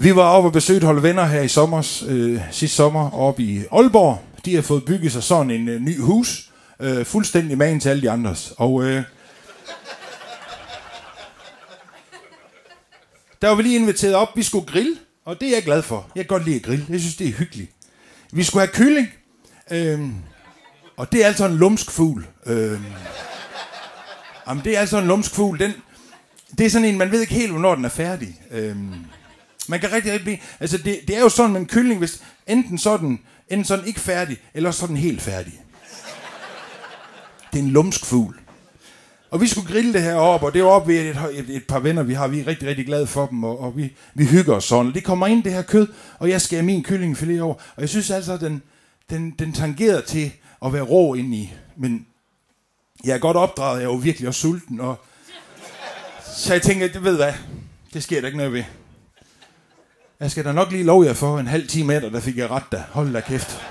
Vi var oppe og besøgte Hold venner her i sommer, øh, sidste sommer oppe i Aalborg. De har fået bygget sig sådan en øh, ny hus, øh, fuldstændig magen til alle de andres. Og øh, der var vi lige inviteret op, vi skulle grille, og det er jeg glad for. Jeg kan godt lide at grille, jeg synes det er hyggeligt. Vi skulle have kylling, øh, og det er altså en lumsk fugl. Øh, jamen det er altså en lumsk fugl, den, det er sådan en, man ved ikke helt, hvornår den er færdig. Øh, man kan rigtig, rigtig altså det, det er jo sådan med en kylling, hvis enten sådan, enten sådan ikke færdig, eller sådan helt færdig. Det er en lumsk fugl. Og vi skulle grille det her op, og det var op ved et, et, et par venner, vi har. Vi er rigtig, rigtig glade for dem, og, og vi, vi hygger os sådan. Det kommer ind, det her kød, og jeg skærer min kyllingfilet over. Og jeg synes altså, at den, den, den tangerer til at være rå indeni. Men jeg er godt opdraget, jeg er jo virkelig også sulten. Og så jeg tænker, det ved hvad, det sker der ikke noget ved. Jeg skal da nok lige love jer for en halv time efter, der fik jeg ret da. Hold da kæft.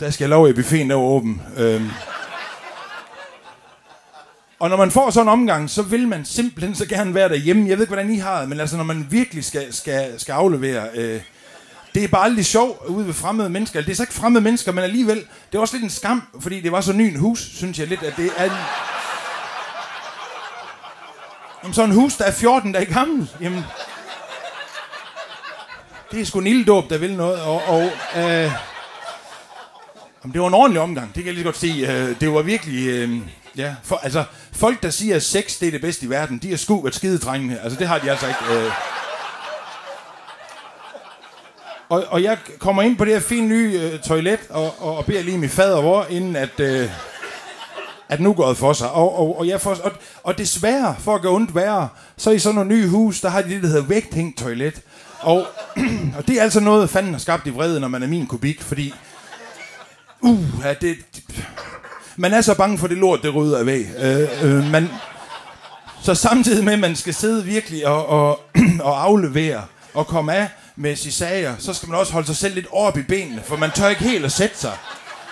Der skal jeg love jer, buffeten er åben. Øhm. Og når man får sådan en omgang, så vil man simpelthen så gerne være derhjemme. Jeg ved ikke, hvordan I har det, men altså, når man virkelig skal, skal, skal aflevere... Øh, det er bare aldrig sjov ude ved fremmede mennesker. Det er så ikke fremmede mennesker, men alligevel, det er også lidt en skam, fordi det var så ny en hus, synes jeg lidt, at det er... Jamen, sådan en hus, der er 14 dage gammel, jamen, det er sgu en ilddåb, der vil noget. Og, og øh, det var en ordentlig omgang, det kan jeg lige godt sige. Øh, det var virkelig... Øh, ja, for, altså, folk, der siger, at sex det er det bedste i verden, de har sgu været skidetrængende. Altså, det har de altså ikke... Øh. Og, og jeg kommer ind på det her fine nye øh, toilet, og, og, og beder lige min fader hvor, inden at... Øh, at nu går det for sig. Og, og, og, jeg får, og, og desværre, for at gøre ondt værre, så i sådan nogle nye hus, der har de det, der hedder vægthængt toilet. Og, og det er altså noget, fanden har skabt i vrede, når man er min kubik, fordi... Uh, ja, det, man er så bange for det lort, det rydder af væg. Øh, øh, man, så samtidig med, at man skal sidde virkelig og, og, og aflevere og komme af med sine sager, så skal man også holde sig selv lidt op i benene, for man tør ikke helt at sætte sig.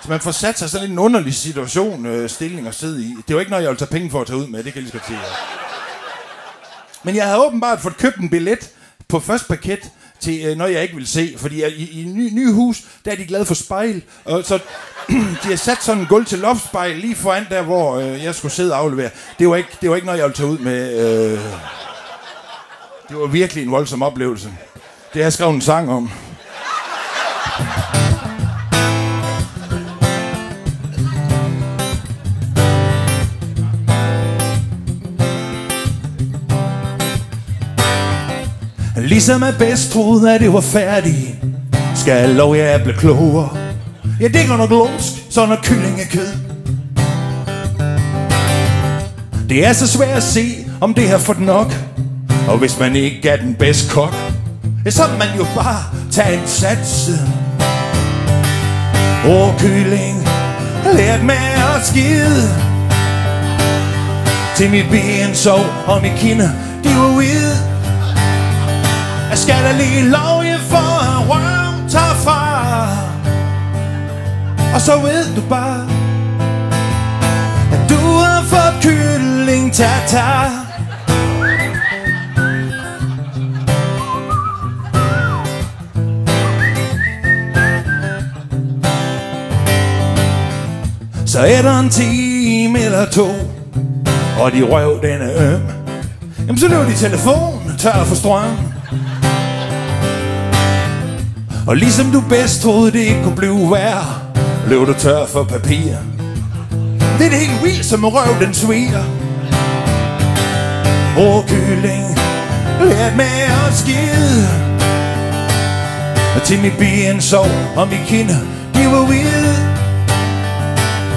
Så man får sat sig sådan en underlig situation, øh, stilling at sidde i. Det er jo ikke noget, jeg vil tage penge for at tage ud med, det kan jeg lige så sige. Men jeg havde åbenbart fået købt en billet på første paket til øh, noget, jeg ikke vil se. Fordi i, i ny, ny hus, der er de glade for spejl. Og så de har sat sådan en gulv til loftspejl lige foran der, hvor øh, jeg skulle sidde og aflevere. Det var ikke, det var ikke noget, jeg ville tage ud med. Øh, det var virkelig en voldsom oplevelse. Det har jeg skrevet en sang om. Ligesom er bedst troede, at det var færdigt Skal jeg lov, jeg blev klogere. Ja, det går nok lumsk, så når kylling er kød. Det er så svært at se, om det har fået nok. Og hvis man ikke er den bedste kok Ja, så man jo bare tage en sats Åh, kylling, lært med at skide. Til mit ben sov, og mit kinder, de var hvide jeg skal da lige lov jer for at røven tager fra. Og så ved du bare At du har fået kylling tartar Så er der en time eller to Og de røv den er øm. Jamen så løber de telefon tør for strøm og ligesom du bedst troede, det ikke kunne blive værre, løb du tør for papir. Det er det helt vildt, som røv den sviger. Åh, kylling, lad med at skide. Og til mit ben sov, og mit kinder, de var hvide.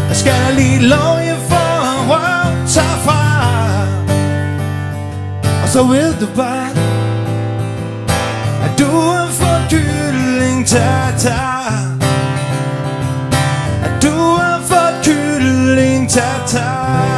Jeg skal da lige lov jer for at røv tager fra. Og så ved du bare, tartar At du har fået kylling tartar